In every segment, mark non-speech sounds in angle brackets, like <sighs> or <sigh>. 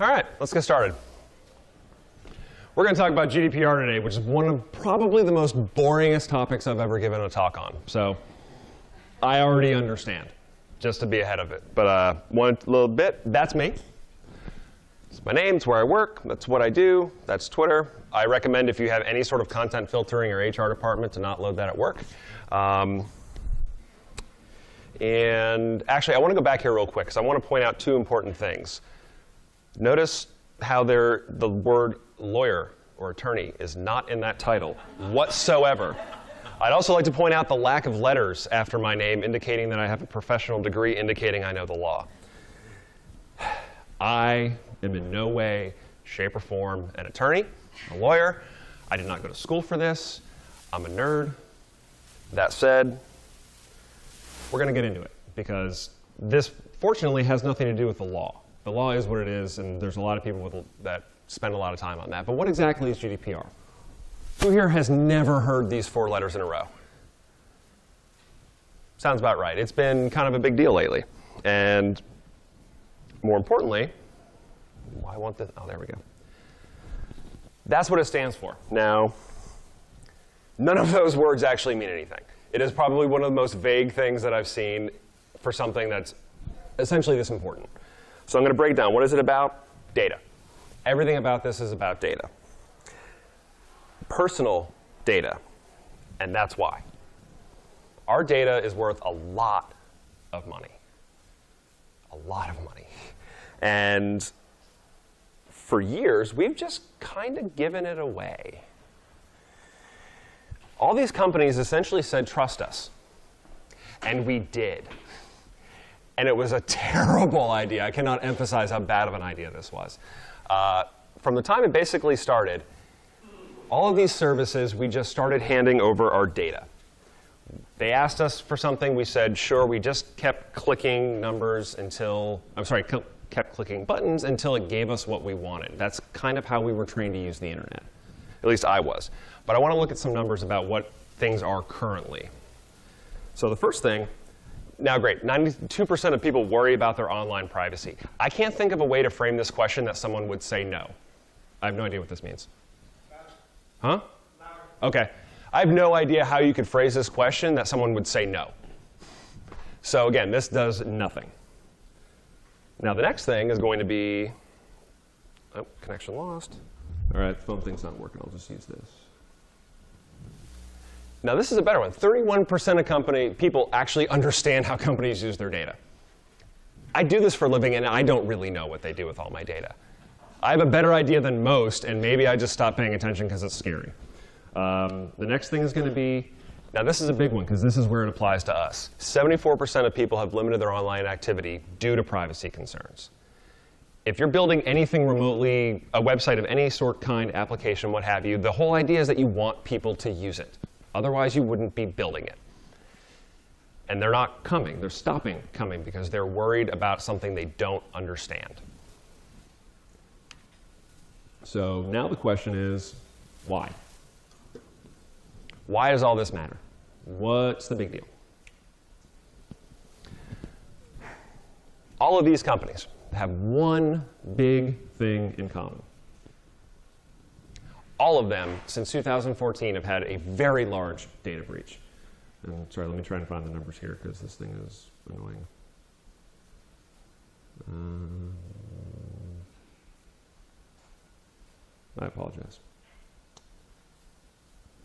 All right, let's get started. We're going to talk about GDPR today, which is one of probably the most boringest topics I've ever given a talk on. So I already understand, just to be ahead of it. But uh, one little bit, that's me. It's my name, it's where I work, that's what I do, that's Twitter. I recommend if you have any sort of content filtering or HR department to not load that at work. Um, and actually, I want to go back here real quick because I want to point out two important things. Notice how there, the word lawyer or attorney is not in that title whatsoever. I'd also like to point out the lack of letters after my name indicating that I have a professional degree indicating I know the law. I am in no way, shape, or form an attorney, a lawyer. I did not go to school for this. I'm a nerd. That said, we're going to get into it because this fortunately has nothing to do with the law. The law is what it is, and there's a lot of people with, that spend a lot of time on that. But what exactly is GDPR? Who here has never heard these four letters in a row? Sounds about right. It's been kind of a big deal lately. And more importantly, oh, I want this. Oh, there we go. That's what it stands for. Now, none of those words actually mean anything. It is probably one of the most vague things that I've seen for something that's essentially this important. So I'm going to break down. What is it about? Data. Everything about this is about data. Personal data. And that's why. Our data is worth a lot of money. A lot of money. And for years, we've just kind of given it away. All these companies essentially said, trust us. And we did. And it was a <laughs> terrible idea. I cannot emphasize how bad of an idea this was. Uh, from the time it basically started, all of these services, we just started handing over our data. They asked us for something, we said, sure, we just kept clicking numbers until, I'm sorry, kept clicking buttons until it gave us what we wanted. That's kind of how we were trained to use the internet. At least I was. But I want to look at some numbers about what things are currently. So the first thing, now great, 92% of people worry about their online privacy. I can't think of a way to frame this question that someone would say no. I have no idea what this means. Huh? OK. I have no idea how you could phrase this question that someone would say no. So again, this does nothing. Now the next thing is going to be, oh, connection lost. All right, phone thing's not working. I'll just use this. Now this is a better one. 31% of company people actually understand how companies use their data. I do this for a living, and I don't really know what they do with all my data. I have a better idea than most, and maybe I just stop paying attention because it's scary. Um, the next thing is going to be, now this is a big one because this is where it applies to us. 74% of people have limited their online activity due to privacy concerns. If you're building anything remotely, a website of any sort, kind, application, what have you, the whole idea is that you want people to use it. Otherwise, you wouldn't be building it. And they're not coming. They're stopping coming because they're worried about something they don't understand. So now the question is, why? Why does all this matter? What's the big deal? All of these companies have one big thing in common. All of them, since 2014, have had a very large data breach. And sorry, let me try and find the numbers here because this thing is annoying. Um, I apologize.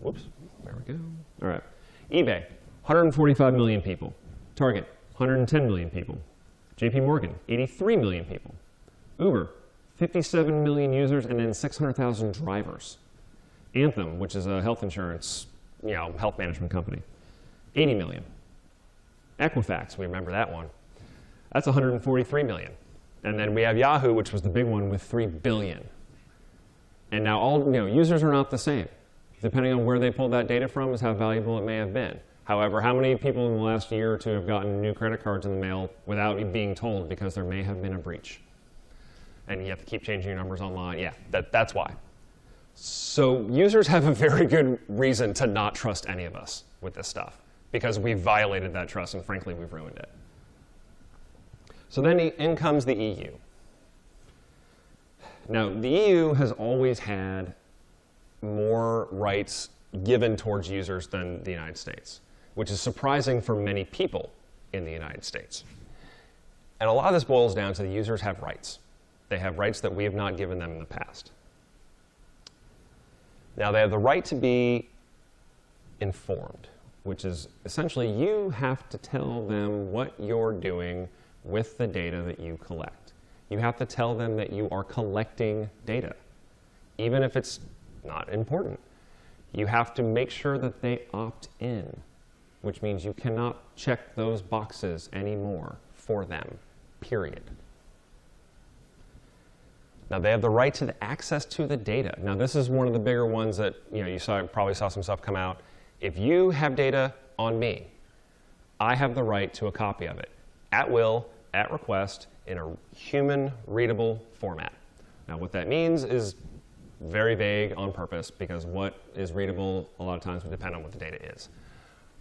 Whoops. There we go. All right. eBay, 145 million people. Target, 110 million people. JP Morgan, 83 million people. Uber, 57 million users and then 600,000 drivers. Anthem, which is a health insurance, you know, health management company, 80 million. Equifax, we remember that one. That's 143 million. And then we have Yahoo, which was the big one with 3 billion. And now all, you know, users are not the same. Depending on where they pulled that data from is how valuable it may have been. However, how many people in the last year or two have gotten new credit cards in the mail without being told because there may have been a breach? And you have to keep changing your numbers online. Yeah, that, that's why. So users have a very good reason to not trust any of us with this stuff because we've violated that trust and frankly we've ruined it. So then in comes the EU. Now, the EU has always had more rights given towards users than the United States, which is surprising for many people in the United States. And a lot of this boils down to the users have rights. They have rights that we have not given them in the past. Now, they have the right to be informed, which is essentially you have to tell them what you're doing with the data that you collect. You have to tell them that you are collecting data, even if it's not important. You have to make sure that they opt in, which means you cannot check those boxes anymore for them, period. Now they have the right to the access to the data. Now this is one of the bigger ones that you know you saw probably saw some stuff come out. If you have data on me, I have the right to a copy of it at will, at request, in a human readable format. Now what that means is very vague on purpose because what is readable a lot of times would depend on what the data is.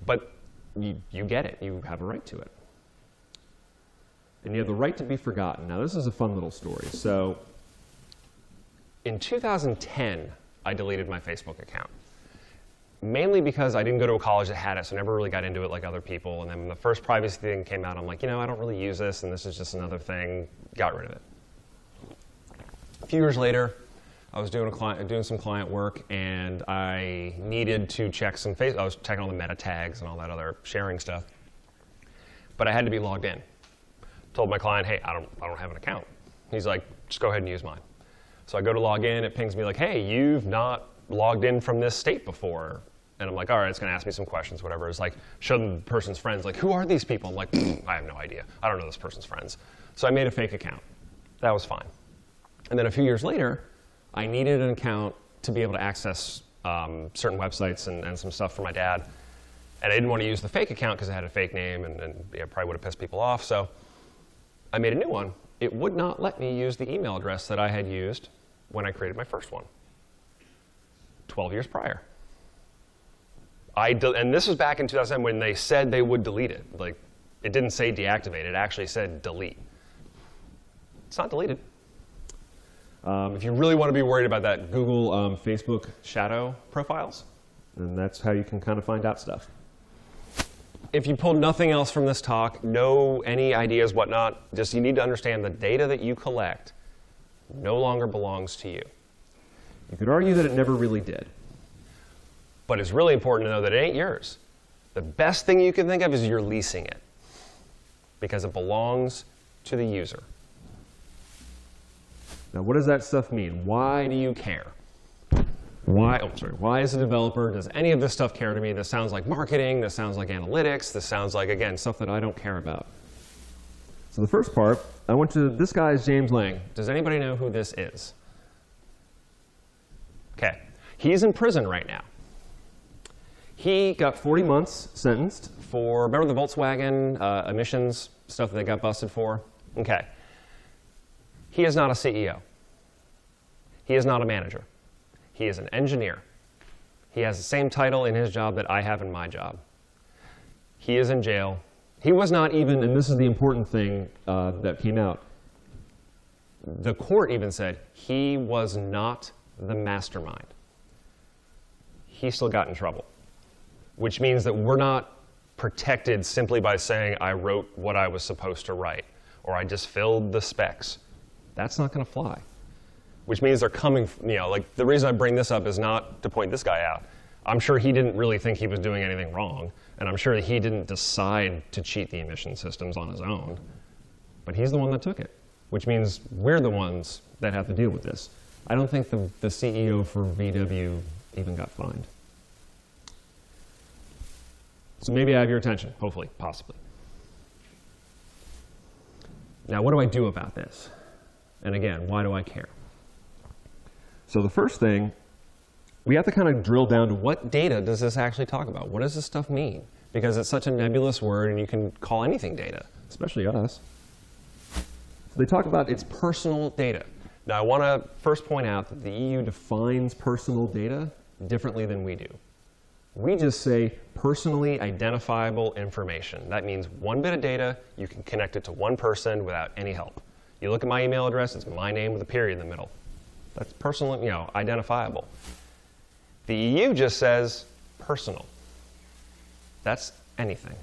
But you, you get it, you have a right to it. And you have the right to be forgotten. Now this is a fun little story. So in 2010, I deleted my Facebook account. Mainly because I didn't go to a college that had it, so I never really got into it like other people. And then when the first privacy thing came out, I'm like, you know, I don't really use this, and this is just another thing. Got rid of it. A few years later, I was doing, a client, doing some client work, and I needed to check some face. I was checking all the meta tags and all that other sharing stuff, but I had to be logged in. Told my client, hey, I don't, I don't have an account. He's like, just go ahead and use mine. So I go to log in, it pings me like, hey, you've not logged in from this state before. And I'm like, all right, it's going to ask me some questions, whatever. It's like, show the person's friends, like, who are these people? I'm like, I have no idea. I don't know this person's friends. So I made a fake account. That was fine. And then a few years later, I needed an account to be able to access um, certain websites and, and, some stuff for my dad. And I didn't want to use the fake account because it had a fake name and, and it probably would have pissed people off. So I made a new one. It would not let me use the email address that I had used when I created my first one, 12 years prior. I and this was back in 2007 when they said they would delete it. Like, it didn't say deactivate, it actually said delete. It's not deleted. Um, if you really want to be worried about that, Google um, Facebook shadow profiles. And that's how you can kind of find out stuff. If you pull nothing else from this talk, no any ideas, whatnot, just you need to understand the data that you collect no longer belongs to you. You could argue that it never really did. But it's really important to know that it ain't yours. The best thing you can think of is you're leasing it because it belongs to the user. Now, what does that stuff mean? Why do you care? Why, oh, sorry, why as a developer does any of this stuff care to me? This sounds like marketing, this sounds like analytics, this sounds like, again, stuff that I don't care about. So the first part, I went to, this guy is James Liang. Does anybody know who this is? Okay, he's in prison right now. He got 40 months sentenced for, remember the Volkswagen uh, emissions stuff that they got busted for? Okay. He is not a CEO. He is not a manager. He is an engineer. He has the same title in his job that I have in my job. He is in jail. He was not even, and this is the important thing uh, that came out. The court even said he was not the mastermind. He still got in trouble, which means that we're not protected simply by saying I wrote what I was supposed to write or I just filled the specs. That's not going to fly which means they're coming, you know, like the reason I bring this up is not to point this guy out. I'm sure he didn't really think he was doing anything wrong, and I'm sure that he didn't decide to cheat the emission systems on his own, but he's the one that took it, which means we're the ones that have to deal with this. I don't think the, the CEO for VW even got fined. So maybe I have your attention, hopefully, possibly. Now, what do I do about this? And again, why do I care? So the first thing, we have to kind of drill down to what data does this actually talk about? What does this stuff mean? Because it's such a nebulous word and you can call anything data, especially us. So they talk about its personal data. Now I want to first point out that the EU defines personal data differently than we do. We just say personally identifiable information. That means one bit of data, you can connect it to one person without any help. You look at my email address, it's my name with a period in the middle. That's personal, you know, identifiable. The EU just says personal. That's anything.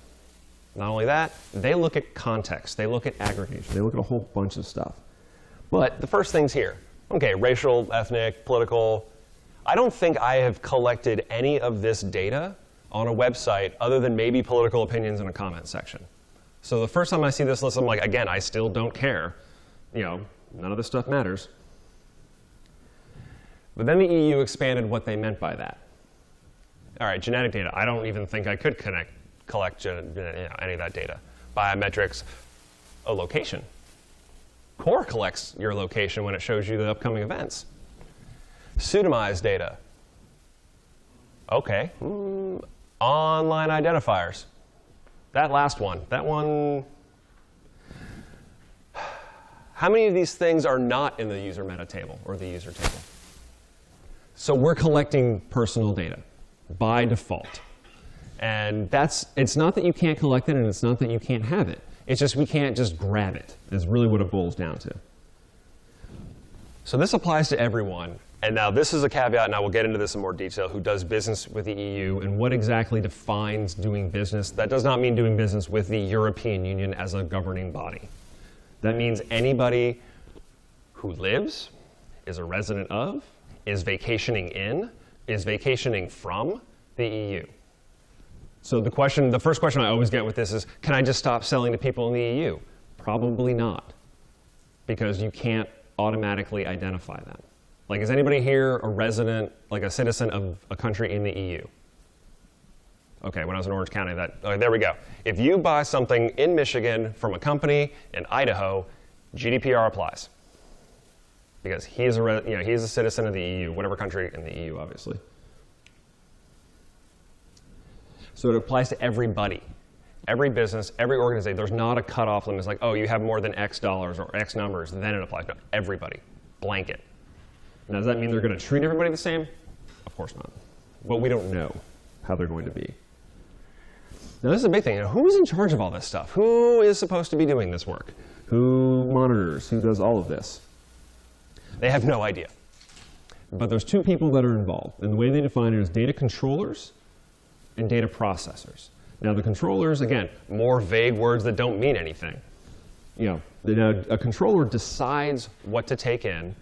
Not only that, they look at context, they look at aggregation, they look at a whole bunch of stuff. But the first thing's here. Okay, racial, ethnic, political. I don't think I have collected any of this data on a website other than maybe political opinions in a comment section. So the first time I see this list, I'm like, again, I still don't care. You know, none of this stuff matters. But then the EU expanded what they meant by that. All right, genetic data. I don't even think I could connect, collect you know, any of that data. Biometrics, a location. Core collects your location when it shows you the upcoming events. Pseudonymized data. Okay. Mm, online identifiers. That last one. That one. <sighs> How many of these things are not in the user meta table or the user table? So we're collecting personal data by default. And that's, it's not that you can't collect it and it's not that you can't have it. It's just we can't just grab it, is really what it boils down to. So this applies to everyone. And now this is a caveat, and I will get into this in more detail, who does business with the EU and what exactly defines doing business. That does not mean doing business with the European Union as a governing body. That means anybody who lives, is a resident of, is vacationing in, is vacationing from the EU. So the question, the first question I always get with this is, can I just stop selling to people in the EU? Probably not, because you can't automatically identify them. Like, is anybody here a resident, like a citizen of a country in the EU? Okay, when I was in Orange County, that there we go. If you buy something in Michigan from a company in Idaho, GDPR applies because he is a you know he is a citizen of the EU, whatever country in the EU, obviously. So it applies to everybody, every business, every organization. There's not a cutoff limit. It's like, oh, you have more than X dollars or X numbers, then it applies. No, everybody, blanket. Now, does that mean they're going to treat everybody the same? Of course not. But we don't know how they're going to be. Now, this is a big thing. You know, who's in charge of all this stuff? Who is supposed to be doing this work? Who monitors? Who does all of this? They have no idea. But there's two people that are involved. And the way they define it is data controllers and data processors. Now, the controllers, again, more vague words that don't mean anything. You know, a controller decides what to take in,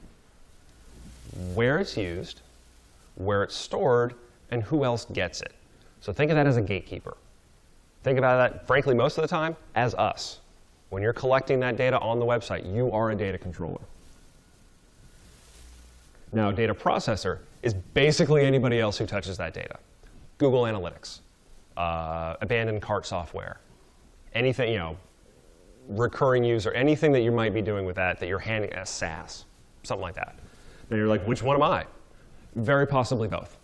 where it's used, where it's stored, and who else gets it. So think of that as a gatekeeper. Think about that, frankly, most of the time, as us. When you're collecting that data on the website, you are a data controller. Now, data processor is basically anybody else who touches that data. Google Analytics, uh, abandoned cart software, anything, you know, recurring user, anything that you might be doing with that that you're handing as SaaS, something like that. And you're like, which one am I? Very possibly both.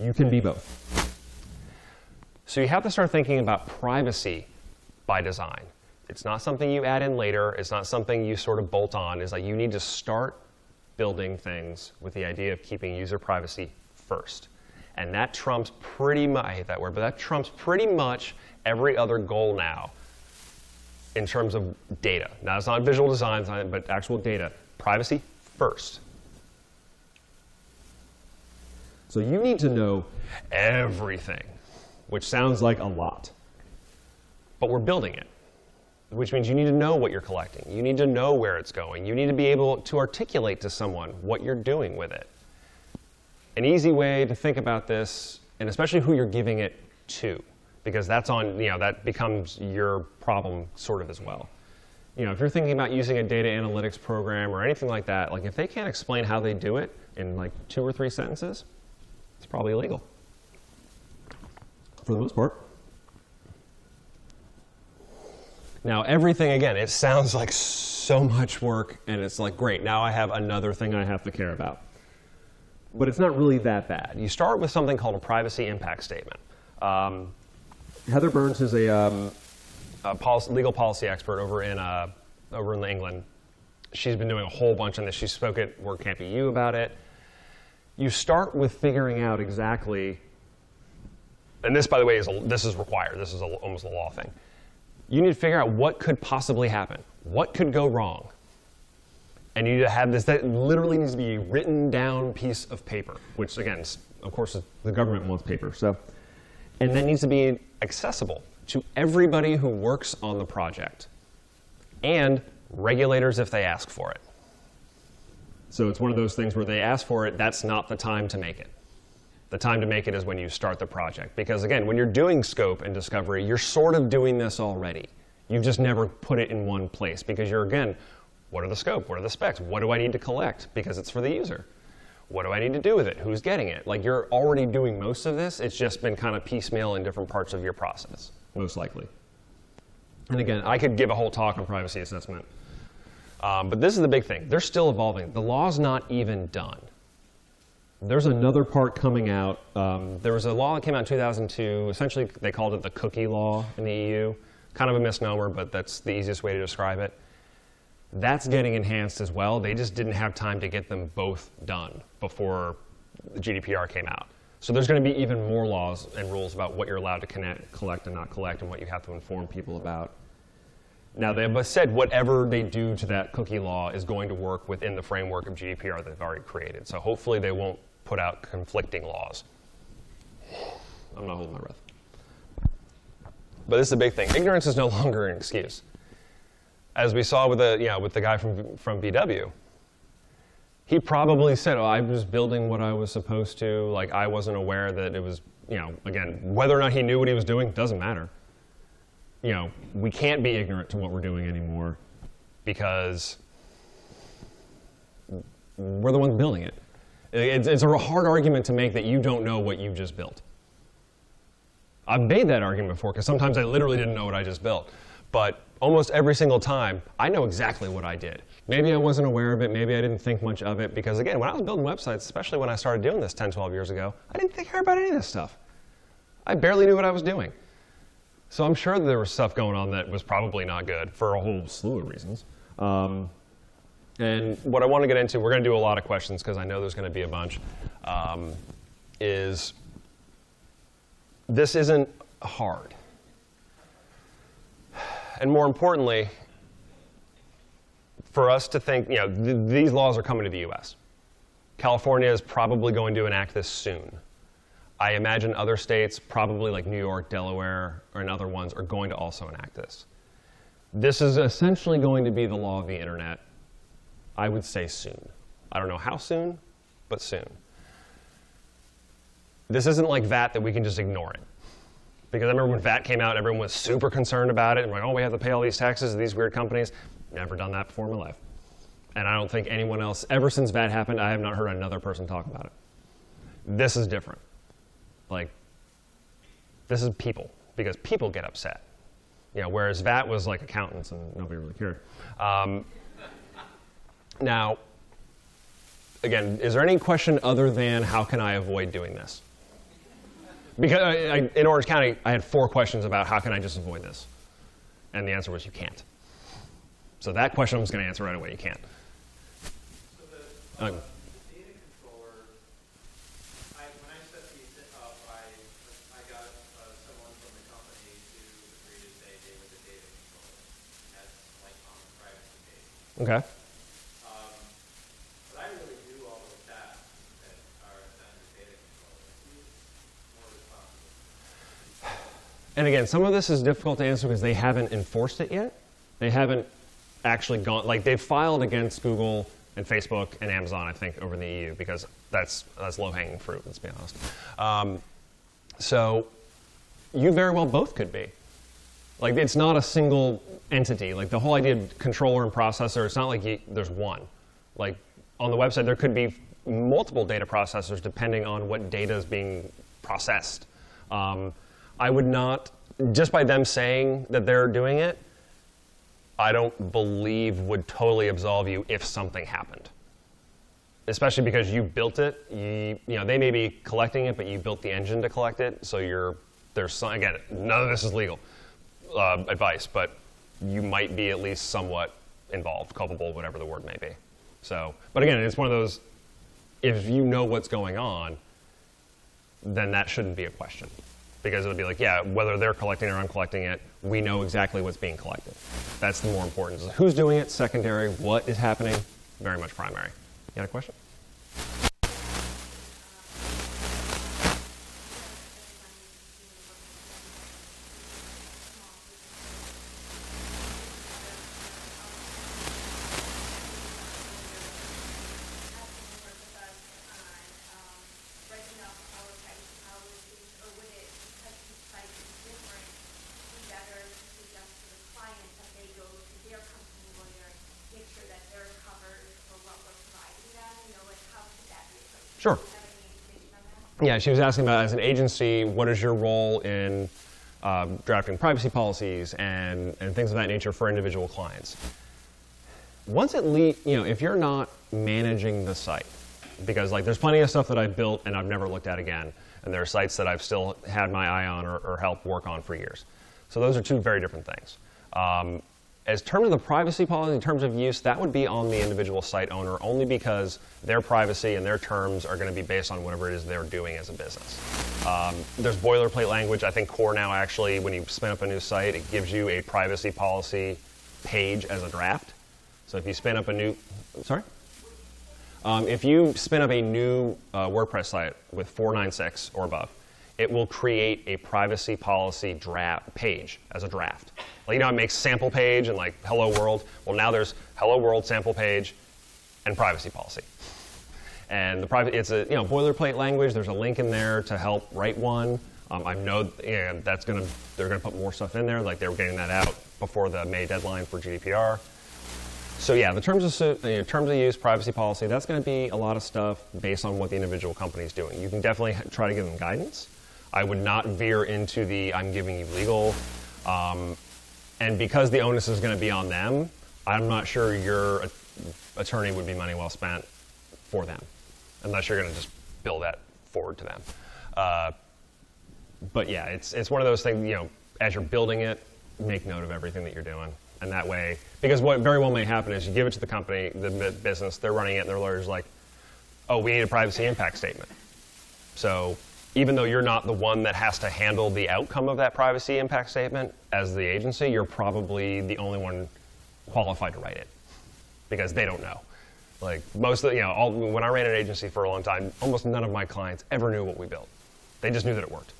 You can be both. So you have to start thinking about privacy by design. It's not something you add in later. It's not something you sort of bolt on. It's like you need to start building things with the idea of keeping user privacy first. And that trumps pretty much, I hate that word, but that trumps pretty much every other goal now in terms of data. Now, it's not visual design, but actual data. Privacy first. So you need to know everything, which sounds like a lot. But we're building it which means you need to know what you're collecting. You need to know where it's going. You need to be able to articulate to someone what you're doing with it. An easy way to think about this, and especially who you're giving it to, because that's on, you know, that becomes your problem sort of as well. You know, if you're thinking about using a data analytics program or anything like that, like if they can't explain how they do it in like two or three sentences, it's probably illegal. For the most part. Now, everything, again, it sounds like so much work, and it's like, great, now I have another thing I have to care about. But it's not really that bad. You start with something called a privacy impact statement. Um, Heather Burns is a, um, a policy, legal policy expert over in, uh, over in England. She's been doing a whole bunch on this. She spoke at WordCamp EU about it. You start with figuring out exactly, and this, by the way, is a, this is required. This is a, almost a law thing you need to figure out what could possibly happen. What could go wrong? And you need to have this, that literally needs to be a written down piece of paper, which again, of course, the government wants paper. So, and that needs to be accessible to everybody who works on the project and regulators if they ask for it. So it's one of those things where they ask for it, that's not the time to make it. The time to make it is when you start the project. Because again, when you're doing scope and discovery, you're sort of doing this already. You've just never put it in one place because you're, again, what are the scope? What are the specs? What do I need to collect? Because it's for the user. What do I need to do with it? Who's getting it? Like you're already doing most of this. It's just been kind of piecemeal in different parts of your process, most likely. And again, I could give a whole talk on privacy assessment. Um, but this is the big thing. They're still evolving. The law's not even done. There's another part coming out. Um, there was a law that came out in 2002. Essentially, they called it the cookie law in the EU. Kind of a misnomer, but that's the easiest way to describe it. That's getting enhanced as well. They just didn't have time to get them both done before the GDPR came out. So there's going to be even more laws and rules about what you're allowed to connect, collect and not collect and what you have to inform people about. Now, they have said whatever they do to that cookie law is going to work within the framework of GDPR that they've already created. So hopefully they won't put out conflicting laws. I'm not holding my breath. But this is a big thing. Ignorance is no <laughs> longer an excuse. As we saw with the, you know, with the guy from, from VW, he probably said, oh, I was building what I was supposed to. Like, I wasn't aware that it was, you know, again, whether or not he knew what he was doing doesn't matter you know, we can't be ignorant to what we're doing anymore because we're the ones building it. It's, it's a hard argument to make that you don't know what you just built. I've made that argument before because sometimes I literally didn't know what I just built. But almost every single time, I know exactly what I did. Maybe I wasn't aware of it, maybe I didn't think much of it, because again, when I was building websites, especially when I started doing this 10, 12 years ago, I didn't think care about any of this stuff. I barely knew what I was doing. So I'm sure there was stuff going on that was probably not good for a whole slew of reasons. Um, and what I want to get into, we're going to do a lot of questions because I know there's going to be a bunch, um, is this isn't hard. And more importantly, for us to think, you know, th- these laws are coming to the US. California is probably going to enact this soon. I imagine other states, probably like New York, Delaware, and other ones, are going to also enact this. This is essentially going to be the law of the internet, I would say soon. I don't know how soon, but soon. This isn't like VAT that we can just ignore it. Because I remember when VAT came out, everyone was super concerned about it and like, oh, we have to pay all these taxes to these weird companies. Never done that before in my life. And I don't think anyone else, ever since VAT happened, I have not heard another person talk about it. This is different. Like, this is people, because people get upset. You know, whereas VAT was like accountants and nobody really cared. Um, now, again, is there any question other than how can I avoid doing this? Because I, I, in Orange County, I had four questions about how can I just avoid this? And the answer was you can't. So that question I'm just going to answer right away. You can't. So the, Um, the data controller, I, when I set these up, I, I got uh, someone from the company to agree to say they were the data controller. That's like on the privacy page. okay. Um, but I really do all those tasks that are assigned to data controller. Who's more responsible? And again, some of this is difficult to answer because they haven't enforced it yet. They haven't actually gone, like, they've filed against Google and Facebook and Amazon, I think, over in the EU because that's, that's low hanging fruit, let's be honest. Um, so you very well both could be. Like, it's not a single entity. Like, the whole idea of controller and processor, it's not like you, there's one. Like, on the website, there could be multiple data processors depending on what data is being processed. Um, I would not, just by them saying that they're doing it, I don't believe would totally absolve you if something happened. Especially because you built it, you, you know, they may be collecting it, but you built the engine to collect it, so you're, there's some, again, none of this is legal uh, advice, but you might be at least somewhat involved, culpable, whatever the word may be. So, but again, it's one of those, if you know what's going on, then that shouldn't be a question. Because it'll be like, yeah, whether they're collecting it or I'm collecting it, we know exactly what's being collected. That's the more important. Who's doing it? Secondary. What is happening? very much primary. You had a question? breaking up our privacy policies, or would it, because each site is different, be better to suggest to the client that they go to their company lawyer, make sure that they're covered for what we're providing them, you know, like how could that be approached? Sure. Yeah, she was asking about as an agency, what is your role in um, drafting privacy policies and, and things of that nature for individual clients? Once it le- you know, if you're not managing the site, because like there's plenty of stuff that I've built and I've never looked at again, and there are sites that I've still had my eye on or, or helped work on for years. So those are two very different things. Um, as terms of the privacy policy, in terms of use, that would be on the individual site owner only because their privacy and their terms are going to be based on whatever it is they're doing as a business. Um, there's boilerplate language. I think Core now actually, when you spin up a new site, it gives you a privacy policy page as a draft. So if you spin up a new, sorry? Um, if you spin up a new uh, WordPress site with 496 or above, it will create a privacy policy draft page as a draft. Like you know, it makes sample page and like hello world. Well, now there's hello world sample page and privacy policy. And the private, it's a you know boilerplate language. There's a link in there to help write one. Um, I know, and that's gonna they're gonna put more stuff in there. Like they were getting that out before the May deadline for GDPR. So yeah, the terms of su- uh, terms of use, privacy policy, that's going to be a lot of stuff based on what the individual company is doing. You can definitely try to give them guidance. I would not veer into the I'm giving you legal, um, and because the onus is going to be on them, I'm not sure your attorney would be money well spent for them, unless you're going to just bill that forward to them. Uh, but yeah, it's it's one of those things. You know, as you're building it, make note of everything that you're doing, and that way, because what very well may happen is you give it to the company, the business, they're running it, and their lawyer's like, "Oh, we need a privacy impact statement." So even though you're not the one that has to handle the outcome of that privacy impact statement as the agency, you're probably the only one qualified to write it because they don't know. Like most of you know, all, when I ran an agency for a long time, almost none of my clients ever knew what we built. They just knew that it worked.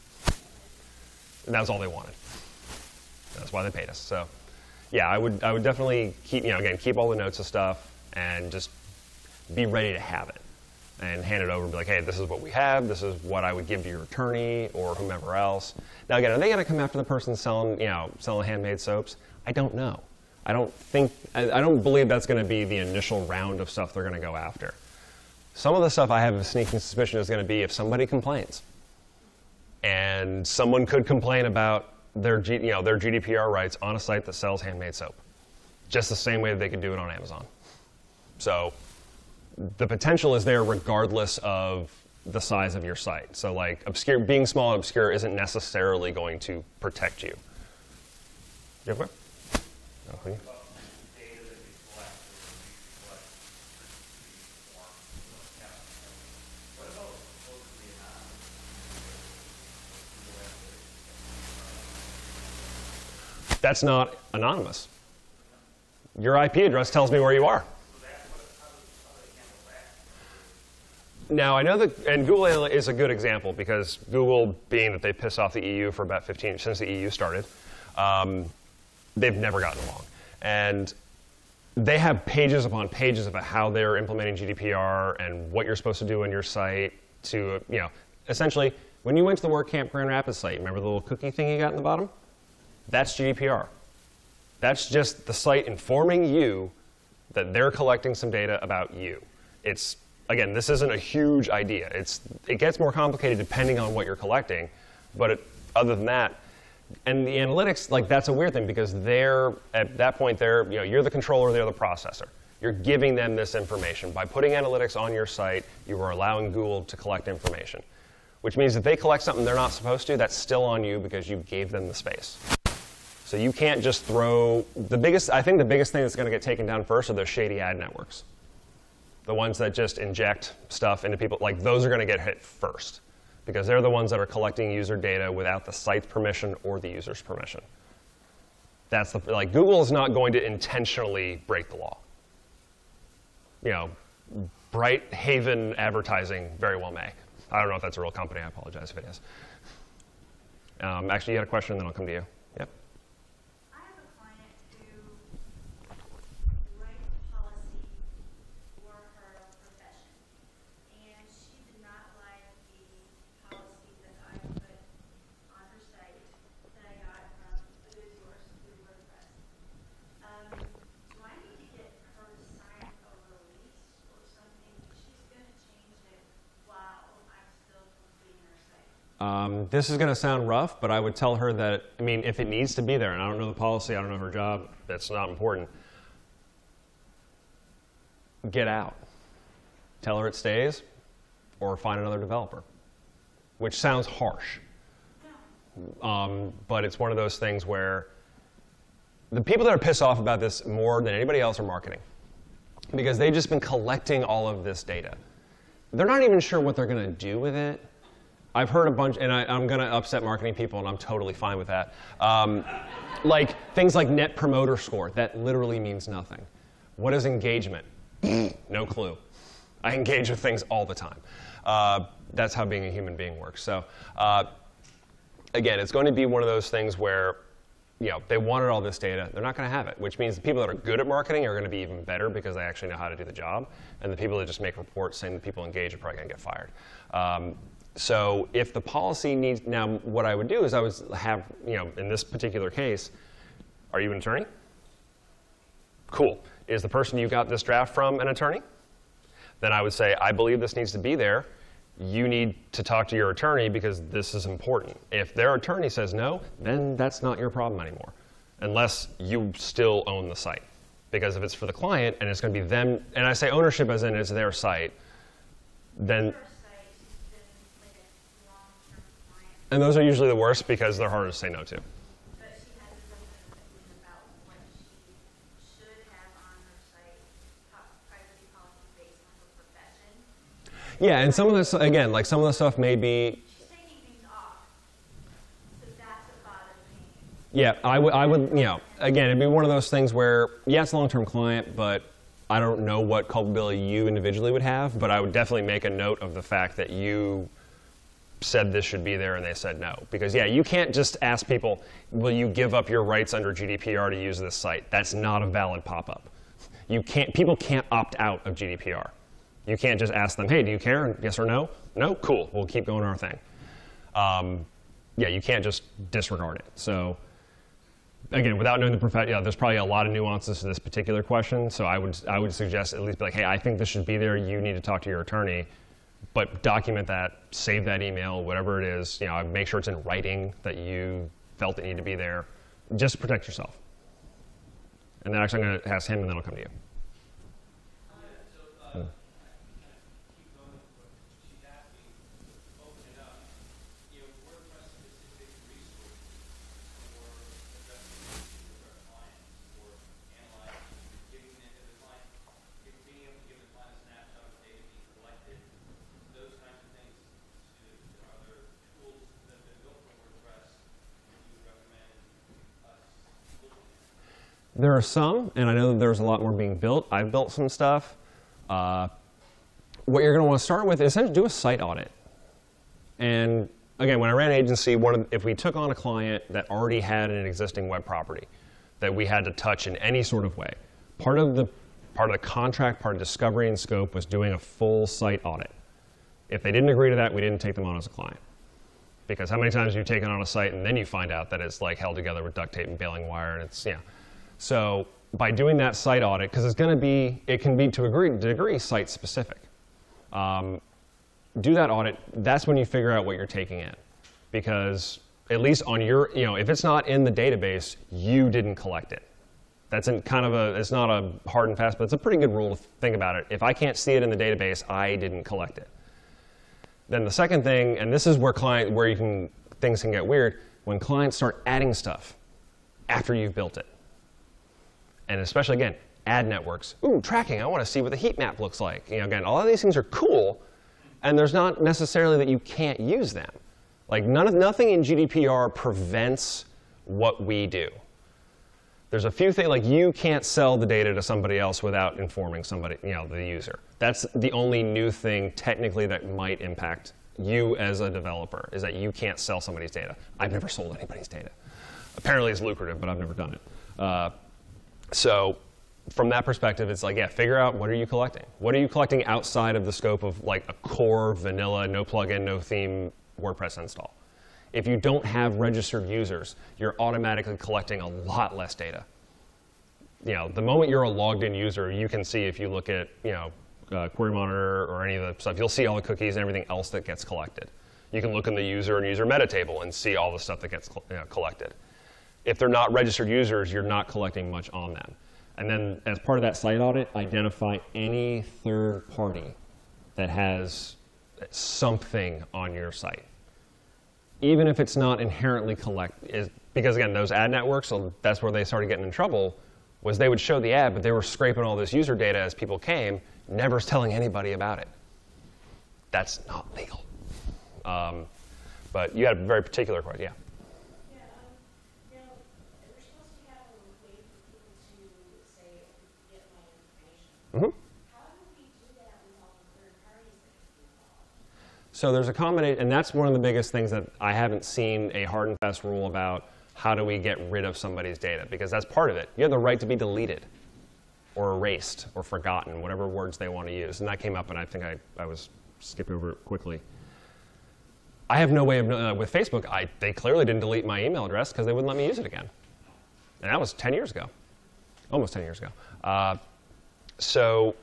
And that's all they wanted. That's why they paid us. So, yeah, I would, I would definitely keep, you know, again, keep all the notes of stuff and just be ready to have it and hand it over and be like, hey, this is what we have. This is what I would give to your attorney or whomever else. Now, again, are they going to come after the person selling, you know, selling handmade soaps? I don't know. I don't think, I, don't believe that's going to be the initial round of stuff they're going to go after. Some of the stuff I have a sneaking suspicion is going to be if somebody complains and someone could complain about their, G, you know, their GDPR rights on a site that sells handmade soap, just the same way that they could do it on Amazon. So the potential is there regardless of the size of your site. So like obscure, being small and obscure isn't necessarily going to protect you. You have anonymous? Oh, That's not anonymous. Your IP address tells me where you are. Now, I know that, and Google Analytics is a good example because Google, being that they pissed off the EU for about 15, since the EU started, um, they've never gotten along. And they have pages upon pages about how they're implementing GDPR and what you're supposed to do on your site to, you know, essentially, when you went to the WordCamp Grand Rapids site, remember the little cookie thing you got in the bottom? That's GDPR. That's just the site informing you that they're collecting some data about you. It's again, this isn't a huge idea. It's it gets more complicated depending on what you're collecting, but it, other than that, and the analytics like that's a weird thing because they're at that point they're you know you're the controller, they're the processor. You're giving them this information by putting analytics on your site. You are allowing Google to collect information, which means if they collect something they're not supposed to, that's still on you because you gave them the space. So you can't just throw the biggest. I think the biggest thing that's going to get taken down first are those shady ad networks. The ones that just inject stuff into people, like those are going to get hit first, because they're the ones that are collecting user data without the site's permission or the user's permission. That's the like Google is not going to intentionally break the law. you know, Bright Haven Advertising very well may. I don't know if that's a real company. I apologize if it is. Um, actually, you had a question, then I'll come to you. Yep. I have a client who writes policy for her profession, and she did not like the policy that I put on her site that I got from a good source through WordPress. Um, do I need to get her to sign a release or something? She's gonna change it while I'm still completing her site. Um, this is going to sound rough, but I would tell her that, I mean, if it needs to be there, and I don't know the policy, I don't know her job, that's not important, get out. Tell her it stays, or find another developer, which sounds harsh. Um, but it's one of those things where the people that are pissed off about this more than anybody else are marketing because they've just been collecting all of this data. They're not even sure what they're going to do with it. I've heard a bunch, and I, I'm going to upset marketing people, and I'm totally fine with that. Um, like things like net promoter score, that literally means nothing. What is engagement? no clue. I engage with things all the time. Uh, that's how being a human being works. So, uh, again, it's going to be one of those things where you know, they wanted all this data. They're not going to have it, which means the people that are good at marketing are going to be even better because they actually know how to do the job. And the people that just make reports saying that people engage are probably going to get fired. Um, so if the policy needs, now what I would do is I would have, you know, in this particular case, are you an attorney? Cool. Is the person you got this draft from an attorney? Then I would say, I believe this needs to be there. You need to talk to your attorney because this is important. If their attorney says no, then that's not your problem anymore, unless you still own the site. Because if it's for the client and it's going to be them, and I say ownership as in it's their site, then, Her site has been like a long-term client, and those are usually the worst because they're harder to say no to. Yeah, and some of this, again, like some of the stuff may be off, so. Yeah, I would, I would, you know, again, it'd be one of those things where, yeah, it's a long-term client, but I don't know what culpability you individually would have, but I would definitely make a note of the fact that you said this should be there and they said no. Because, yeah, you can't just ask people, will you give up your rights under GDPR to use this site? That's not a valid pop-up. You can't, people can't opt out of GDPR. You can't just ask them, hey, do you care? Yes or no? No? Cool, we'll keep going our thing. Um, yeah, you can't just disregard it. So, again, without knowing the profession, yeah, there's probably a lot of nuances to this particular question. So I would I would suggest at least be like, hey, I think this should be there. You need to talk to your attorney, but document that, save that email, whatever it is. You know, make sure it's in writing that you felt it needed to be there, just to protect yourself. And then actually, I'm going to ask him, and then I'll come to you. keep going with what she's asking, open it up. You know, WordPress specific resources for addressing issues with our clients or analyzing, giving the, the client, give, being able to give the client a snapshot of data being collected, those kinds of things. To, are there tools that have been built for WordPress that you would recommend us looking at? There are some, and I know that there's a lot more being built. I've built some stuff. Uh, what you're going to want to start with is do a site audit. And again, when I ran an agency, one of, if we took on a client that already had an existing web property that we had to touch in any sort of way, part of the part of the contract, part of discovery and scope was doing a full site audit. If they didn't agree to that, we didn't take them on as a client. Because how many times have you taken on a site and then you find out that it's like held together with duct tape and baling wire and it's yeah. So by doing that site audit, because it's going to be, it can be to a degree, degree site specific. Um, do that audit. That's when you figure out what you're taking in, because at least on your, you know, if it's not in the database, you didn't collect it. That's in kind of a, it's not a hard and fast, but it's a pretty good rule to think about it. If I can't see it in the database, I didn't collect it. Then the second thing, and this is where client, where you can, things can get weird, when clients start adding stuff after you've built it. And especially again, ad networks. Ooh, tracking. I want to see what the heat map looks like. You know, again, all of these things are cool, and there's not necessarily that you can't use them. Like none of nothing in GDPR prevents what we do. There's a few things like you can't sell the data to somebody else without informing somebody, you know, the user. That's the only new thing technically that might impact you as a developer is that you can't sell somebody's data. I've never sold anybody's data. Apparently, it's lucrative, but I've never done it. Uh, so, from that perspective, it's like, yeah, figure out what are you collecting. What are you collecting outside of the scope of like a core vanilla, no plugin, no theme WordPress install? If you don't have registered users, you're automatically collecting a lot less data. You know, the moment you're a logged in user, you can see if you look at, you know, uh, Query Monitor or any of the stuff, you'll see all the cookies and everything else that gets collected. You can look in the user and user meta table and see all the stuff that gets you know, collected. If they're not registered users, you're not collecting much on them. And then as part of that site audit, identify any third party that has something on your site even if it's not inherently collect, is, because again, those ad networks, so that's where they started getting in trouble, was they would show the ad, but they were scraping all this user data as people came, never telling anybody about it. That's not legal. Um, but you had a very particular question, yeah. Yeah, um, you know, we're supposed to have a way for people to say, get my information. hmm How do we do that without the third parties that could be involved? So there's a combination, and that's one of the biggest things that I haven't seen a hard and fast rule about how do we get rid of somebody's data, because that's part of it. You have the right to be deleted or erased or forgotten, whatever words they want to use. And that came up, and I think I, I was skipping over it quickly. I have no way of uh, with Facebook, I, they clearly didn't delete my email address because they wouldn't let me use it again. And that was 10 years ago, almost 10 years ago. Uh, so,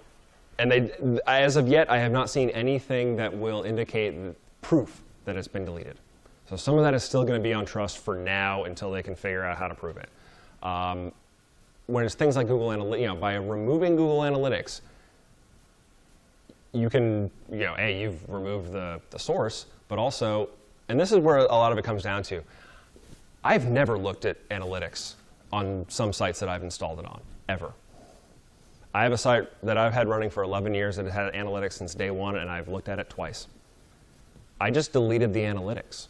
and they, as of yet, I have not seen anything that will indicate proof that it's been deleted. So some of that is still going to be on trust for now until they can figure out how to prove it. Um, whereas things like Google Analytics, you know, by removing Google Analytics, you can, you know, A, you've removed the, the source, but also, and this is where a lot of it comes down to, I've never looked at analytics on some sites that I've installed it on, ever. I have a site that I've had running for 11 years that has had analytics since day one, and I've looked at it twice. I just deleted the analytics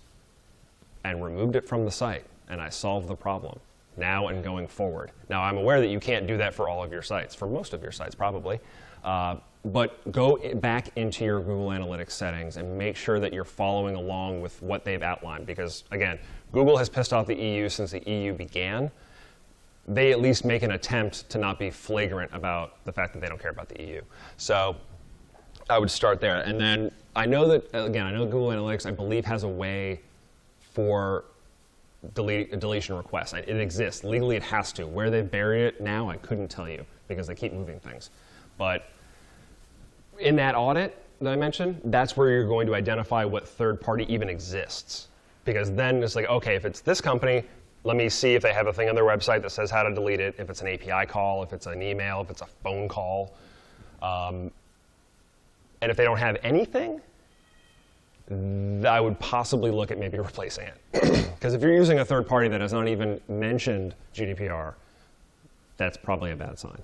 and removed it from the site, and I solved the problem now and going forward. Now, I'm aware that you can't do that for all of your sites, for most of your sites, probably. Uh, but go back into your Google Analytics settings and make sure that you're following along with what they've outlined. Because, again, Google has pissed off the EU since the EU began. They at least make an attempt to not be flagrant about the fact that they don't care about the EU. So I would start there. And then I know that, again, I know Google Analytics, I believe, has a way for delete, deletion requests. It exists. Legally, it has to. Where they bury it now, I couldn't tell you because they keep moving things. But in that audit that I mentioned, that's where you're going to identify what third party even exists. Because then it's like, okay, if it's this company, let me see if they have a thing on their website that says how to delete it, if it's an API call, if it's an email, if it's a phone call. Um, and if they don't have anything, I would possibly look at maybe replacing it. <clears throat> Because if you're using a third party that has not even mentioned GDPR, that's probably a bad sign.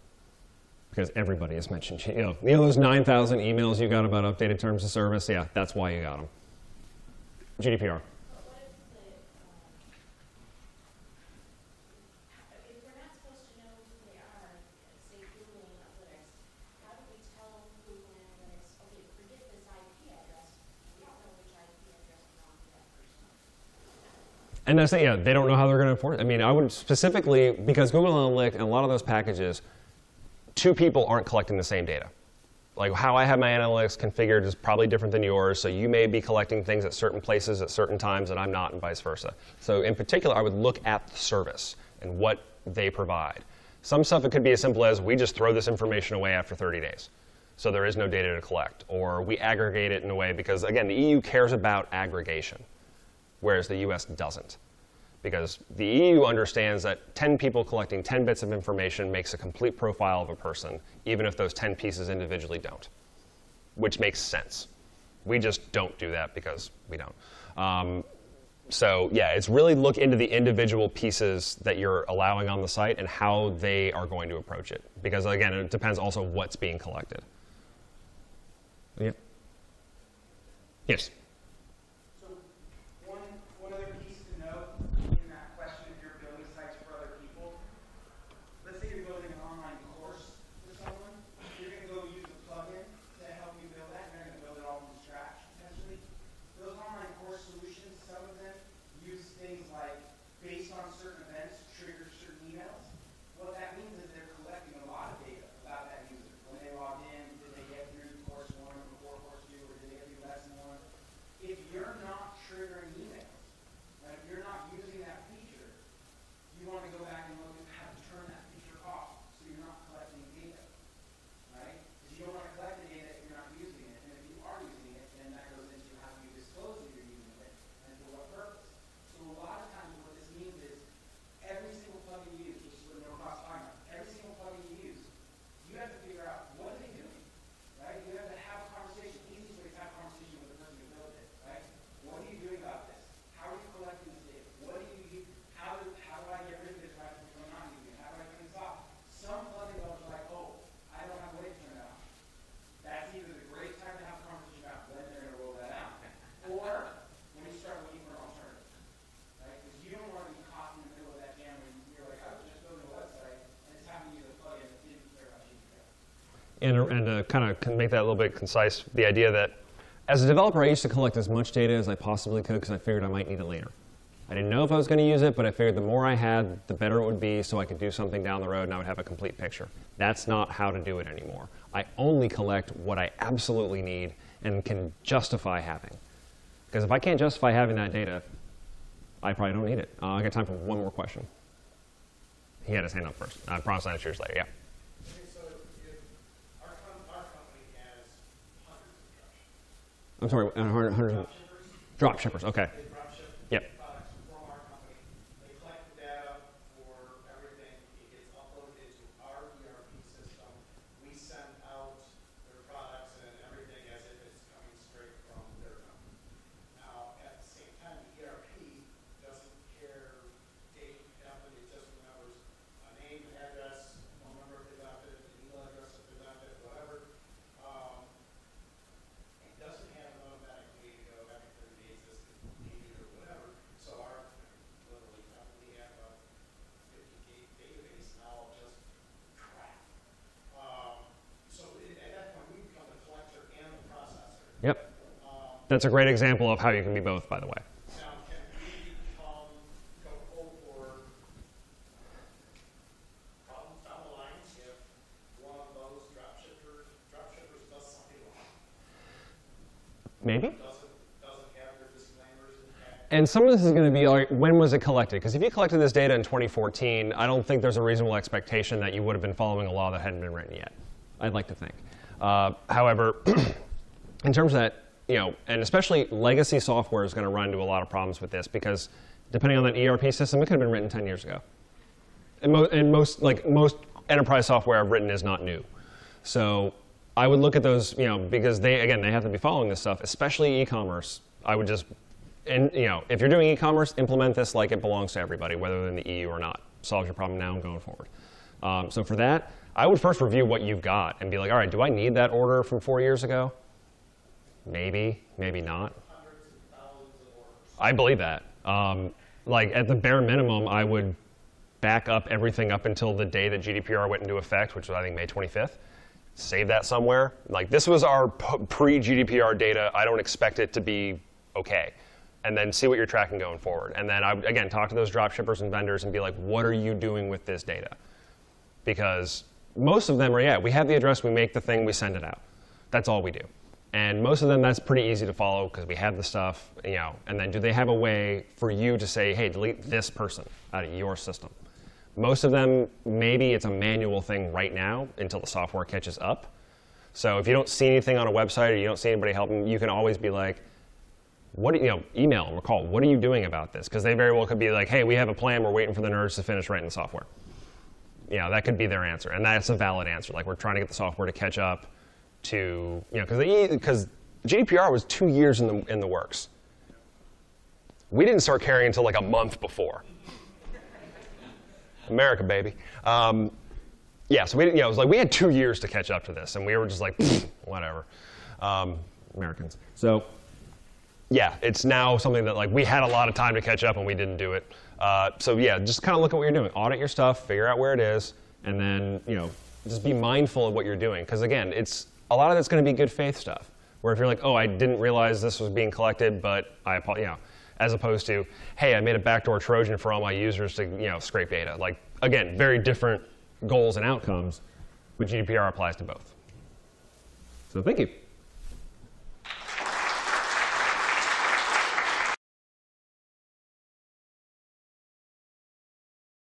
Because everybody has mentioned, G- you know, you know those 9,000 emails you got about updated terms of service? Yeah, that's why you got them. GDPR. But what if the, um, if we're not supposed to know who they are, say Google Analytics, how do we tell Google Analytics, okay, forget this IP address, we don't know which IP address belongs to that person? And that's yeah, they don't know how they're going to enforce. it. I mean, I would specifically because Google Analytics and a lot of those packages, two people aren't collecting the same data. Like how I have my analytics configured is probably different than yours, so you may be collecting things at certain places at certain times and I'm not, and vice versa. So in particular, I would look at the service and what they provide. Some stuff it could be as simple as we just throw this information away after 30 days. So there is no data to collect. Or we aggregate it in a way because again, the EU cares about aggregation whereas the US doesn't. Because the EU understands that 10 people collecting 10 bits of information makes a complete profile of a person, even if those 10 pieces individually don't, which makes sense. We just don't do that because we don't. Um, so, yeah, it's really look into the individual pieces that you're allowing on the site and how they are going to approach it. Because, again, it depends also what's being collected. Yeah. Yes. And, and to kind of make that a little bit concise, the idea that as a developer, I used to collect as much data as I possibly could because I figured I might need it later. I didn't know if I was going to use it, but I figured the more I had, the better it would be so I could do something down the road and I would have a complete picture. That's not how to do it anymore. I only collect what I absolutely need and can justify having. Because if I can't justify having that data, I probably don't need it. Uh, I got time for one more question. He had his hand up first. I promise I'll answer yours later. Yeah. Okay, so if our, com- our company has hundreds of dropshippers. I'm sorry, uh, hundred- hundred of drop shippers. Okay. they dropship Yep. products from our company. They collect the data for everything. It gets uploaded into our ERP system. We send out their products and everything as if it's coming straight from their company. Now, at the same time, the ERP doesn't care date, happened, it just remembers a name, address, phone number if they left it, an email address if they left it, whatever. Um, it doesn't have an automatic way to go every thirty days, this could be or whatever. So our, literally, uh, we have a fifty gig database now of just crap. Um, so it- at that point, we become the collector and the processor. Yep. That's a great example of how you can be both, by the way. Maybe. And some of this is going to be like, when was it collected? Because if you collected this data in 2014, I don't think there's a reasonable expectation that you would have been following a law that hadn't been written yet. I'd like to think. Uh, however, <clears throat> in terms of that, you know, and especially legacy software is going to run into a lot of problems with this because depending on that ERP system, it could have been written 10 years ago. And, mo- and most like most enterprise software I've written is not new. So I would look at those, you know, because they again they have to be following this stuff, especially e-commerce. I would just, and you know, if you're doing e-commerce, implement this like it belongs to everybody, whether they're in the EU or not. Solves your problem now and going forward. Um, so for that, I would first review what you've got and be like, all right, do I need that order from four years ago? Maybe, maybe not. I believe that. Um, like at the bare minimum, I would back up everything up until the day that GDPR went into effect, which was I think May 25th. Save that somewhere. Like this was our pre-GDPR data. I don't expect it to be okay. And then see what you're tracking going forward. And then I again talk to those drop shippers and vendors and be like, what are you doing with this data? Because most of them are yeah, we have the address, we make the thing, we send it out. That's all we do. And most of them, that's pretty easy to follow because we have the stuff, you know. And then, do they have a way for you to say, "Hey, delete this person out of your system"? Most of them, maybe it's a manual thing right now until the software catches up. So if you don't see anything on a website or you don't see anybody helping, you can always be like, "What?" do You know, email or call. What are you doing about this? Because they very well could be like, "Hey, we have a plan. We're waiting for the nerds to finish writing the software." you know, that could be their answer, and that's a valid answer. Like we're trying to get the software to catch up to, you know, because because GDPR was two years in the in the works. We didn't start carrying until like a month before. America, baby. Um, yeah, so we, you know, it was like we had two years to catch up to this, and we were just like, whatever, um, Americans. So yeah, it's now something that like we had a lot of time to catch up and we didn't do it. Uh, so yeah, just kind of look at what you're doing, audit your stuff, figure out where it is, and then you know just be mindful of what you're doing. Because again, it's a lot of that's going to be good faith stuff. Where if you're like, oh, I didn't realize this was being collected, but I, you know, as opposed to, hey, I made a backdoor Trojan for all my users to you know scrape data. Like again, very different goals and outcomes, but GDPR applies to both. So thank you.